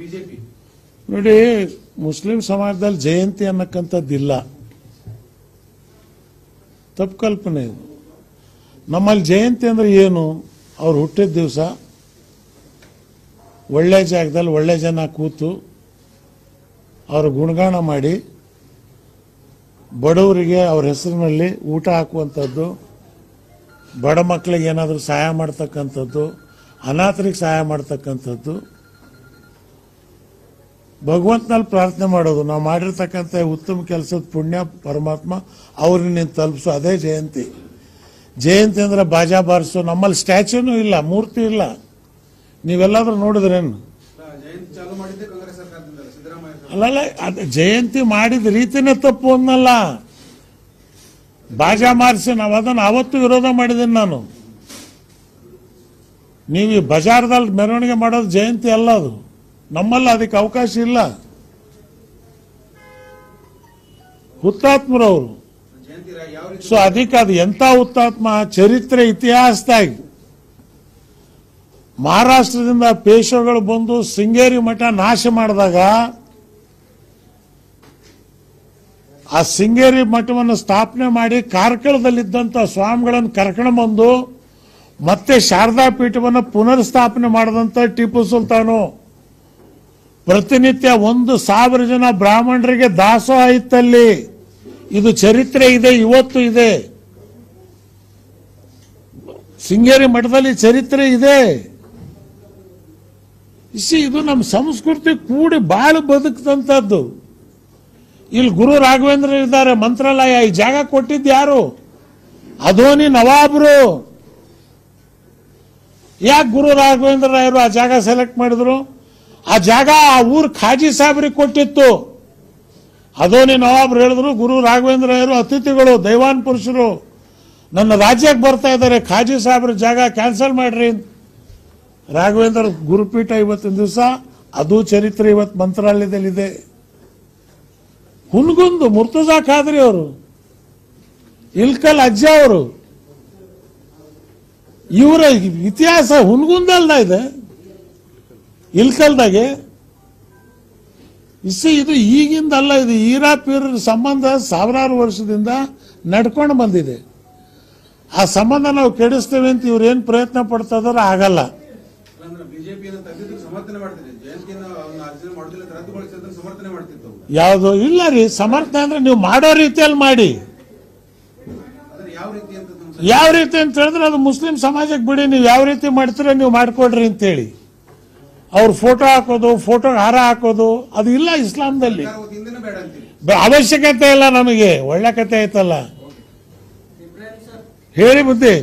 BJP. ನೋಡಿ, Muslim ಸಮಾಜದಲ್ಲಿ ಜಯಂತಿ ಅನ್ನಕ್ಕಂಥದ್ದಿಲ್ಲ. ತಪ್ಪು ಕಲ್ಪನೆ ಇದು. ನಮ್ಮಲ್ಲಿ ಜಯಂತಿ ಅಂದ್ರೆ ಏನು? ಅವ್ರು ಹುಟ್ಟಿದ ದಿವಸ ಒಳ್ಳೆ ಜಾಗದಲ್ಲಿ ಒಳ್ಳೆ ಜನ ಕೂತು ಅವರು ಗುಣಗಾನ ಮಾಡಿ ಬಡವರಿಗೆ ಅವ್ರ ಹೆಸರಿನಲ್ಲಿ ಊಟ ಹಾಕುವಂಥದ್ದು, ಬಡ ಮಕ್ಕಳಿಗೆ ಏನಾದರೂ ಸಹಾಯ ಮಾಡ್ತಕ್ಕಂಥದ್ದು, ಅನಾಥರಿಗೆ ಸಹಾಯ ಮಾಡ್ತಕ್ಕಂಥದ್ದು ಭಗವಂತನಲ್ಲಿ ಪ್ರಾರ್ಥನೆ ಮಾಡೋದು ನಾವು ಮಾಡಿರ್ತಕ್ಕಂಥ ಉತ್ತಮ ಕೆಲಸದ ಪುಣ್ಯ ಪರಮಾತ್ಮ ಅವ್ರನ್ನ ನೀನು ತಲುಪಿಸು ಅದೇ ಜಯಂತಿ. ಜಯಂತಿ ಅಂದರೆ ಬಾಜಾ ಬಾರಿಸು ನಮ್ಮಲ್ಲಿ ಸ್ಟ್ಯಾಚ್ಯೂನು ಇಲ್ಲ ಮೂರ್ತಿ ಇಲ್ಲ. ನೀವೆಲ್ಲಾದರೂ ನೋಡಿದ್ರೇನು. ಅಲ್ಲಲ್ಲ ಅದು ಜಯಂತಿ ಮಾಡಿದ ರೀತಿನೇ ತಪ್ಪು ಅನ್ನಲ್ಲ. ಬಾಜಾ ಮಾರಿಸಿ ನಾವು ಅದನ್ನು ಅವತ್ತು ವಿರೋಧ ಮಾಡಿದ್ದೀನಿ ನಾನು. ನೀವು ಈ ಬಜಾರ್ದಲ್ಲಿ ಮೆರವಣಿಗೆ ಮಾಡೋದು ಜಯಂತಿ ಅಲ್ಲ ಅದು. ನಮ್ಮಲ್ಲಿ ಅದಕ್ಕೆ ಅವಕಾಶ ಇಲ್ಲ. ಹುತಾತ್ಮರವರು. ಸೊ ಅದಕ್ಕೆ ಅದು ಎಂತ ಹುತಾತ್ಮ? ಚರಿತ್ರೆ ಇತಿಹಾಸದಾಗಿ ಮಹಾರಾಷ್ಟ್ರದಿಂದ ಪೇಶವೆಗಳು ಬಂದು ಸಿಂಗೇರಿ ಮಠ ನಾಶ ಮಾಡಿದಾಗ, ಆ ಸಿಂಗೇರಿ ಮಠವನ್ನು ಸ್ಥಾಪನೆ ಮಾಡಿ ಕಾರ್ಕಳದಲ್ಲಿದ್ದಂಥ ಸ್ವಾಮಿಗಳನ್ನು ಕರ್ಕೊಂಡು ಬಂದು ಮತ್ತೆ ಶಾರದಾ ಪೀಠವನ್ನು ಪುನರ್ ಸ್ಥಾಪನೆ ಮಾಡಿದಂಥ ಟಿಪ್ಪು ಸುಲ್ತಾನು. ಪ್ರತಿನಿತ್ಯ ಒಂದು ಸಾವಿರ ಜನ ಬ್ರಾಹ್ಮಣರಿಗೆ ದಾಸೋಹ ಇತ್ತಲ್ಲಿ ಇದು ಚರಿತ್ರೆ ಇದೆ, ಇವತ್ತು ಇದೆ. ಸಿಂಗೇರಿ ಮಠದಲ್ಲಿ ಚರಿತ್ರೆ ಇದೆ. ಇಸಿ ಇದು ನಮ್ಮ ಸಂಸ್ಕೃತಿ ಕೂಡಿ ಬಾಳ ಬದುಕದಂತದ್ದು ಇಲ್ಲಿ ಗುರು ರಾಘವೇಂದ್ರ ಇದ್ದಾರೆ, ಮಂತ್ರಾಲಯ, ಈ ಜಾಗ ಕೊಟ್ಟಿದ್ದು ಯಾರು? ಅಧೋನಿ ನವಾಬ್ರು. ಯಾಕೆ ಗುರು ರಾಘವೇಂದ್ರ ರಾಯರು ಆ ಜಾಗ ಸೆಲೆಕ್ಟ್ ಮಾಡಿದ್ರು? ಆ ಜಾಗ ಆ ಊರು ಖಾಜಿ ಸಾಹೇಬ್ರಿಗೆ ಕೊಟ್ಟಿತ್ತು. ಅದೋನಿ ನವಾಬ್ರು ಹೇಳಿದ್ರು, ಗುರು ರಾಘವೇಂದ್ರ ಅವರು ಅತಿಥಿಗಳು, ದೈವಾನ್ ಪುರುಷರು, ನನ್ನ ರಾಜ್ಯಕ್ಕೆ ಬರ್ತಾ ಇದ್ದಾರೆ, ಖಾಜಿ ಸಾಹೇಬ್ರ ಜಾಗ ಕ್ಯಾನ್ಸಲ್ ಮಾಡ್ರಿ. ರಾಘವೇಂದ್ರ ಗುರುಪೀಠ ಇವತ್ತಿನ ದಿವಸ, ಅದು ಚರಿತ್ರೆ ಇವತ್ತು ಮಂತ್ರಾಲಯದಲ್ಲಿದೆ. ಹುನ್ಗುಂದು ಮುರ್ತುಜಾ ಖಾದ್ರಿ ಅವರು, ಇಲ್ಕಲ್ ಅಜ್ಜ ಅವರು, ಇವರ ಇತಿಹಾಸ ಹುನ್ಗುಂದಲ್ದ ಇದೆ. ಇಲ್ಕಲ್ದಾಗೆ ಇಸಿ ಇದು ಈಗಿಂದಲ್ಲ ಇದು ಈರಾ ಪೀರರ ಸಂಬಂಧ ಸಾವಿರಾರು ವರ್ಷದಿಂದ ನಡ್ಕೊಂಡು ಬಂದಿದೆ. ಆ ಸಂಬಂಧ ನಾವು ಕೆಡಿಸ್ತೇವೆ ಅಂತ ಇವ್ರು ಏನು ಪ್ರಯತ್ನ ಪಡ್ತಾ ಇದಾರೋ ಆಗಲ್ಲ. ಯಾವುದು? ಇಲ್ಲ ರೀ ಸಮರ್ಥನೆ ಅಂದ್ರೆ ನೀವು ಮಾಡೋ ರೀತಿಯಲ್ಲಿ ಮಾಡಿ. ಆದ್ರೆ ಯಾವ ರೀತಿ ಅಂತ ನಮ್ಮ ಯಾವ ರೀತಿ ಅಂತ ಹೇಳಿದ್ರೆ ಅದು ಮುಸ್ಲಿಂ ಸಮಾಜಕ್ಕೆ ಬಿಡಿ ನೀವು ಯಾವ ರೀತಿ ಮಾಡ್ತೀರ ನೀವು ಮಾಡ್ಕೊಡ್ರಿ ಅಂತೇಳಿ. ಅವ್ರ ಫೋಟೋ ಹಾಕೋದು ಫೋಟೋ ಹಾರ ಹಾಕೋದು ಅದು ಇಲ್ಲ ಇಸ್ಲಾಂದಲ್ಲಿ. ಅವಶ್ಯಕತೆ ಇಲ್ಲ ನಮಗೆ ಒಳ್ಳೆ ಕತೆ ಆಯ್ತಲ್ಲ. ಹೇಳಿ ಬುದ್ಧಿ.